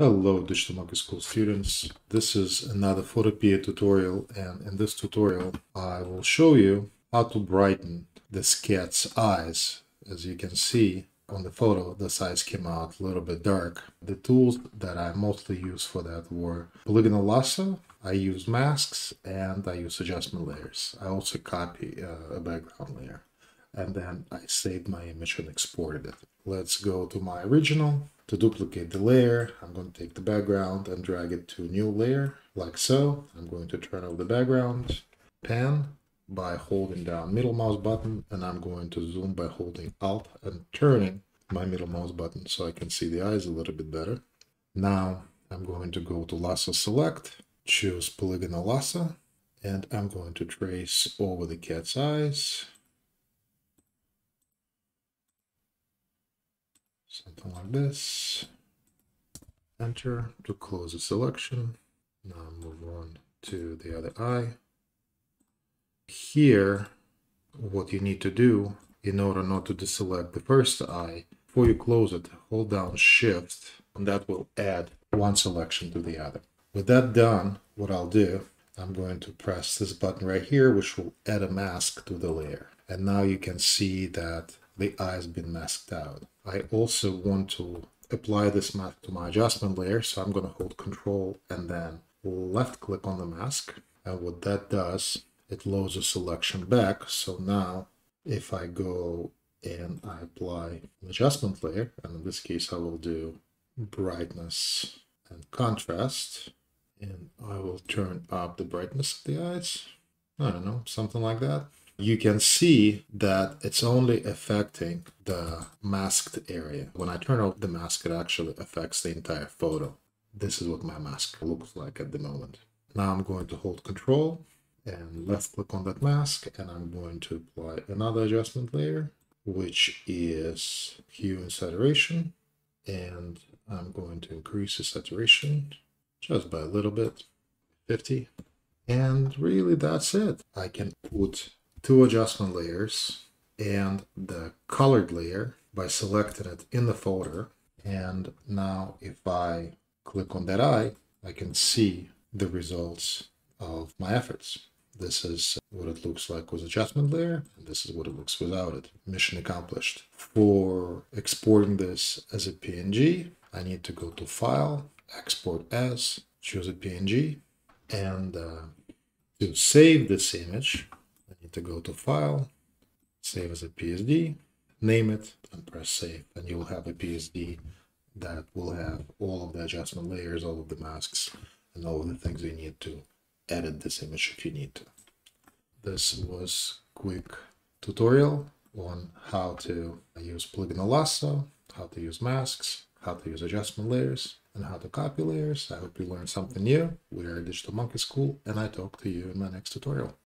Hello Digital Monkey School students. This is another Photopea tutorial and in this tutorial I will show you how to brighten this cat's eyes. As you can see on the photo, this eyes came out a little bit dark. The tools that I mostly use for that were polygonal lasso, I use masks, and I use adjustment layers. I also copy uh, a background layer and then I saved my image and exported it. Let's go to my original to duplicate the layer, I'm going to take the background and drag it to a new layer, like so. I'm going to turn off the background, pan by holding down middle mouse button, and I'm going to zoom by holding Alt and turning my middle mouse button so I can see the eyes a little bit better. Now I'm going to go to Lasso Select, choose Polygonal Lasso, and I'm going to trace over the cat's eyes something like this. Enter to close the selection. Now move on to the other eye. Here, what you need to do in order not to deselect the first eye, before you close it, hold down shift and that will add one selection to the other. With that done, what I'll do, I'm going to press this button right here, which will add a mask to the layer. And now you can see that the eye has been masked out. I also want to apply this mask to my adjustment layer. So I'm going to hold control and then left click on the mask. And what that does, it loads a selection back. So now if I go and I apply an adjustment layer, and in this case I will do brightness and contrast, and I will turn up the brightness of the eyes. I don't know, something like that you can see that it's only affecting the masked area. When I turn off the mask, it actually affects the entire photo. This is what my mask looks like at the moment. Now I'm going to hold control and left click on that mask and I'm going to apply another adjustment layer, which is hue and saturation. And I'm going to increase the saturation just by a little bit, 50. And really that's it. I can put two adjustment layers and the colored layer by selecting it in the folder. And now if I click on that eye, I can see the results of my efforts. This is what it looks like with adjustment layer, and this is what it looks without it. Mission accomplished. For exporting this as a PNG, I need to go to File, Export As, choose a PNG, and uh, to save this image, to go to File, Save as a PSD, name it, and press Save. And you'll have a PSD that will have all of the adjustment layers, all of the masks, and all of the things you need to edit this image if you need to. This was quick tutorial on how to use polygonal lasso, how to use masks, how to use adjustment layers, and how to copy layers. I hope you learned something new. We are Digital Monkey School, and I talk to you in my next tutorial.